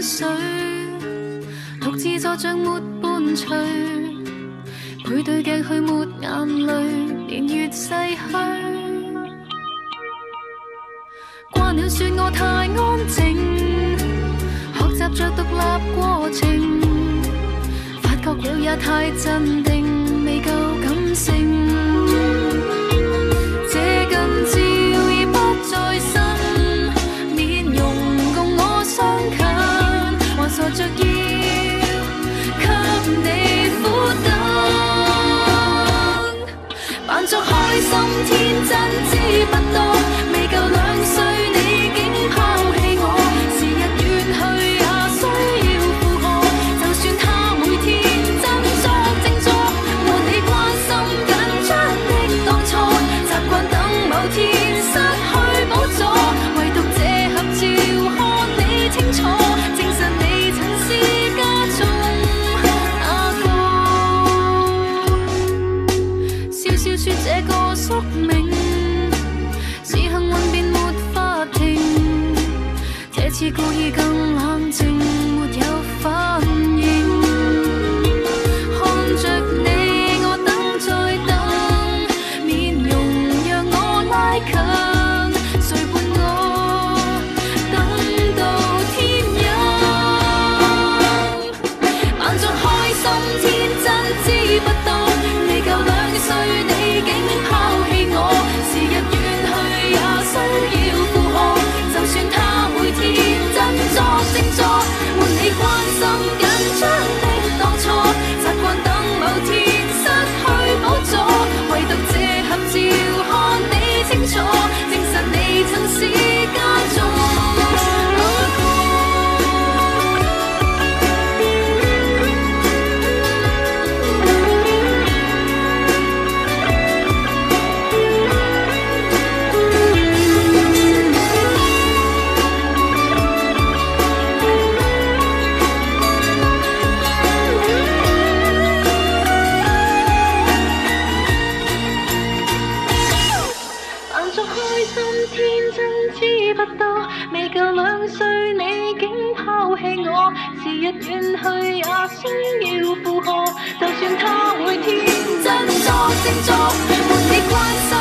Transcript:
水，独自坐着没伴随，背对镜去抹眼泪，年月逝去。惯了说我太安静，学习着独立过程，发觉了也太镇定，未够感性。 似故意更冷静，没有反应。看着你，我等再等，面容让我拉近，心天真，知不多，未够两岁你竟抛弃我，时日远去也需要负荷，就算他会天真作靜坐，没你关心